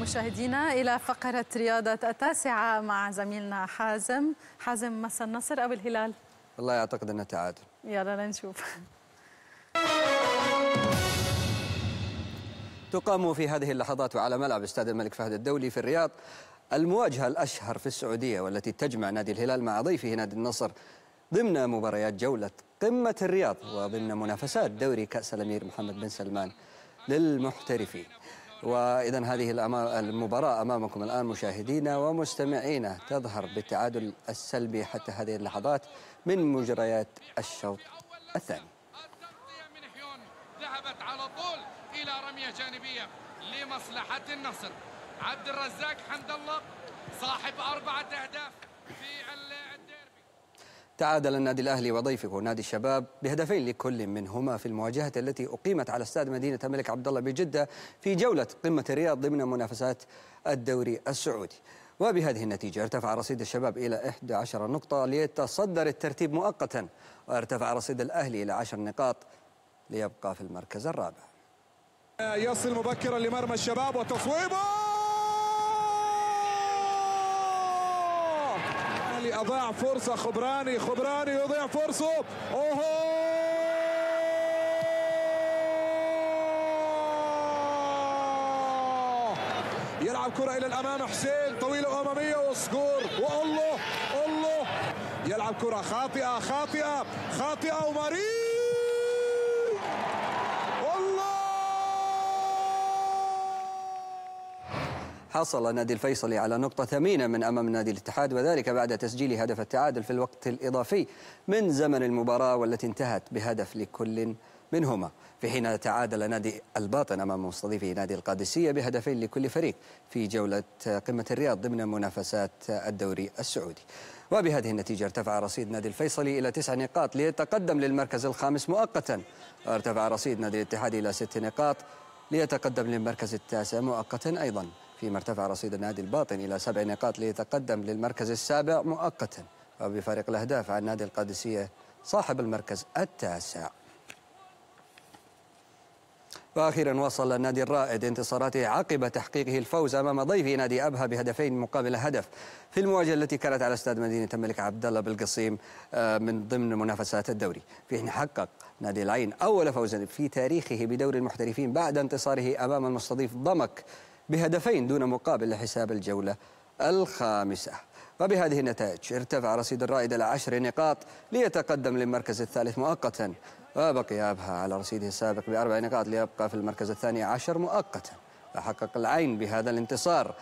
مشاهدينا إلى فقرة رياضة التاسعة مع زميلنا حازم. حازم مس النصر أو الهلال؟ والله أعتقد أنه تعادل. يلا لنشوف. تقام في هذه اللحظات وعلى ملعب استاد الملك فهد الدولي في الرياض المواجهة الأشهر في السعودية والتي تجمع نادي الهلال مع ضيفه نادي النصر ضمن مباريات جولة قمة الرياض وضمن منافسات دوري كأس الأمير محمد بن سلمان للمحترفين. وإذا هذه المباراة أمامكم الآن مشاهدينا ومستمعينا تظهر بالتعادل السلبي حتى هذه اللحظات من مجريات الشوط الثاني. ذهبت على طول إلى رمية جانبية لمصلحة النصر عبد الرزاق حمد الله صاحب أربعة أهداف. تعادل النادي الأهلي وضيفه نادي الشباب بهدفين لكل منهما في المواجهة التي أقيمت على استاد مدينة الملك عبد الله بجدة في جولة قمة الرياض ضمن منافسات الدوري السعودي. وبهذه النتيجة ارتفع رصيد الشباب إلى 11 نقطة ليتصدر الترتيب مؤقتا وارتفع رصيد الأهلي إلى 10 نقاط ليبقى في المركز الرابع. يصل مبكرا لمرمى الشباب وتصويبه! أضاع فرصة. خبراني خبراني يضيع فرصة. أوهو! يلعب كرة إلى الأمام. حسين طويلة أمامية وسكور والله الله يلعب كرة خاطئة خاطئة خاطئة وماري حصل نادي الفيصلي على نقطة ثمينة من أمام نادي الاتحاد وذلك بعد تسجيل هدف التعادل في الوقت الإضافي من زمن المباراة والتي انتهت بهدف لكل منهما. في حين تعادل نادي الباطن أمام مستضيفه نادي القادسية بهدفين لكل فريق في جولة قمة الرياض ضمن منافسات الدوري السعودي. وبهذه النتيجة ارتفع رصيد نادي الفيصلي إلى تسع نقاط ليتقدم للمركز الخامس مؤقتا. وارتفع رصيد نادي الاتحاد إلى ست نقاط ليتقدم للمركز التاسع مؤقتا أيضا. فيما ارتفع رصيد النادي الباطن إلى سبع نقاط ليتقدم للمركز السابع مؤقتا وبفارق الأهداف عن نادي القادسية صاحب المركز التاسع. وأخيرا وصل النادي الرائد انتصاراته عقب تحقيقه الفوز أمام ضيفه نادي أبها بهدفين مقابل هدف. في المواجهة التي كانت على استاد مدينة الملك عبد الله بالقصيم آه، من ضمن منافسات الدوري. في حين حقق نادي العين أول فوز في تاريخه بدوري المحترفين بعد انتصاره أمام المستضيف ضمك بهدفين دون مقابل لحساب الجولة الخامسة. وبهذه النتائج ارتفع رصيد الرائد إلى عشر نقاط ليتقدم للمركز الثالث مؤقتا. وبقي أبها على رصيده السابق بأربع نقاط ليبقى في المركز الثاني عشر مؤقتا. وحقق العين بهذا الانتصار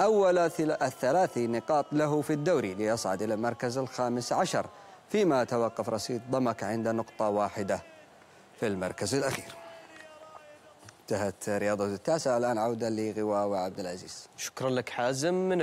أول الثلاث نقاط له في الدوري ليصعد إلى المركز الخامس عشر فيما توقف رصيد ضمك عند نقطة واحدة في المركز الأخير. انتهت رياضة التاسعة الآن عودة لغواء وعبد العزيز. شكرا لك حازم. من